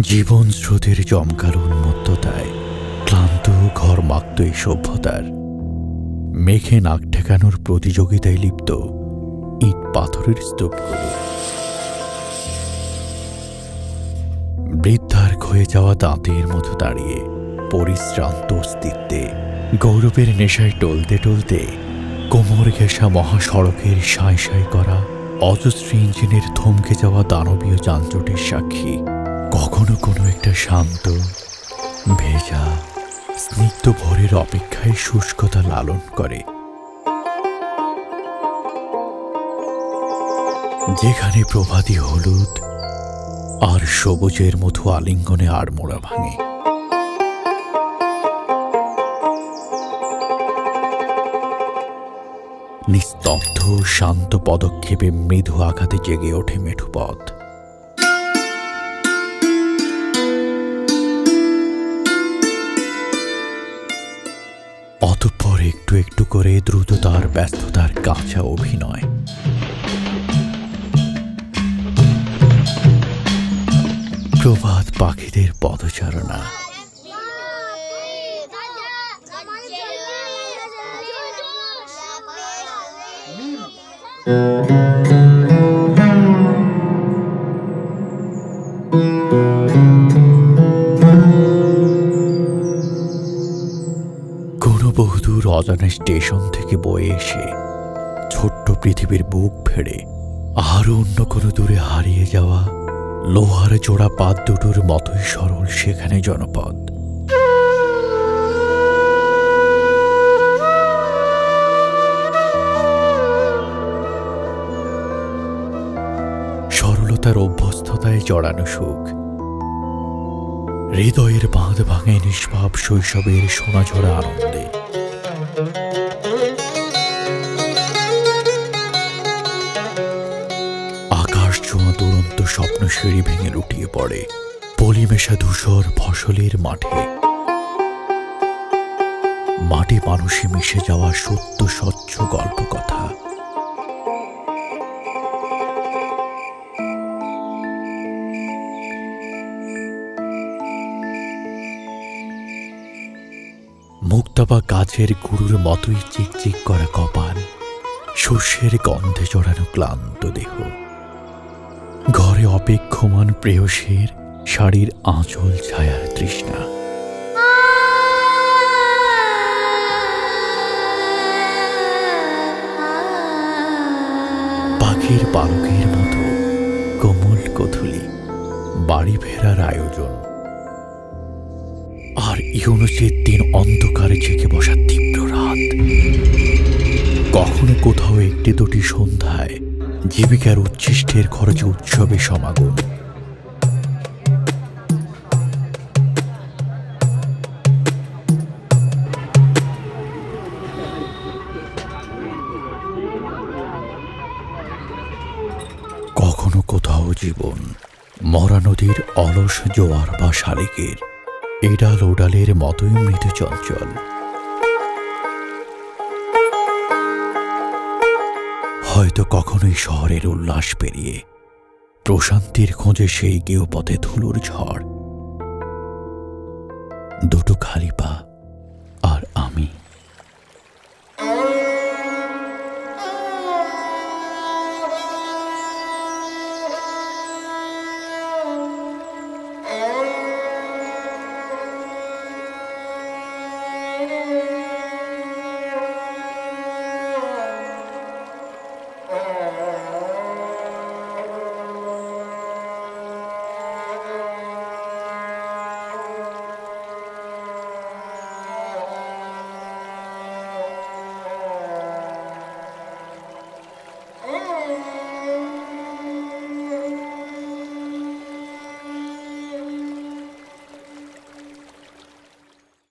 জীবন স্রোতের জমকালো উন্মত্ততায় ক্লান্ত ঘর মাক্ত এই সভ্যতার। মেঘে নাক ঠেকানোর প্রতিযোগিতায় লিপ্ত ইট পাথরের স্তূপগুলো। বৃদ্ধার ক্ষয়ে যাওয়া দাঁতের মতো দাঁড়িয়ে পরিশ্রান্ত অস্তিত্বে, গৌরবের নেশায় টলতে টলতে কোমর ঘেঁষা মহাসড়কের সাঁই সাঁই করা অজস্র ইঞ্জিনের থমকে যাওয়া দানবীয় যানজটের সাক্ষী। কখনো কোনো একটা শান্ত, ভেজা, স্নিগ্ধ ভরের অপেক্ষায় শুষ্কতা লালন করে। যেখানে প্রভাতী হলুদ আর সবুজের মতো আলিঙ্গনে আড়মোড়া ভাঙে। নিস্তব্ধ, শান্ত পদক্ষেপে মৃদু আঘাতে জেগে ওঠে মেঠু অতঃপর একটু একটু করে দ্রুততার ব্যস্ততার কাঁচা অভিনয়। প্রভাত পাখিদের পদচারণা। কোনো বহুদূর অজানা স্টেশন থেকে বয়ে এসে ছোট্ট পৃথিবীর বুক ফেড়ে আরও অন্য কোনো দূরে হারিয়ে যাওয়া লোহার জোড়া পাত দুটোর মতোই সরল সেখানে জনপদ। সরলতার অভ্যস্ততায় জড়ানো সুখ। হৃদয়ের বাঁধ ভাঙে নিষ্পাপ শৈশবের সোনাঝরা আনন্দে। দুরন্ত স্বপ্ন সিঁড়ি ভেঙে লুটিয়ে পড়ে। পলিমেশা ধূসর ফসলের মাঠে। মাটি মানুষে মিশে যাওয়া সত্য স্বচ্ছ গল্প কথা। মুক্তাবা গাছের গুরুর মতোই চিকচিক করা কপাল। শস্যের গন্ধে জড়ানো ক্লান্ত দেহ। ঘরে অপেক্ষমান প্রেয়সীর শাড়ির আঁচল ছায়ার তৃষ্ণা। পাখির পালকের মতো কোমল কথুলি বাড়ি ফেরার আয়োজন। আর ইউনুসের দিন অন্ধকারে জেগে বসা তীব্র রাত। কখনো কোথাও একটি দুটি সন্ধ্যায় জীবিকার উচ্ছিষ্টের খরচে উৎসবে সমাগম। কখনো কোথাও জীবন, মরা নদীর অলস জোয়ার বা শালিকের, এডাল ওডালের মতোই মৃদু চঞ্চল। হয়তো কখনোই শহরের উল্লাস পেরিয়ে প্রশান্তির খোঁজে সেই গেও পথে ধুলোর ঝড়। দুটো খালি পা Oh.